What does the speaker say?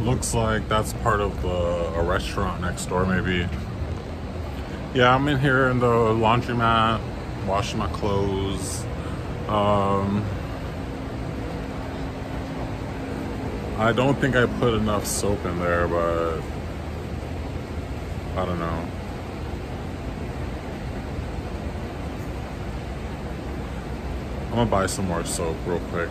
looks like that's part of the, a restaurant next door, maybe. Yeah, I'm in here in the laundromat, washing my clothes. Um, I don't think I put enough soap in there, but I don't know. I'm gonna buy some more soap real quick.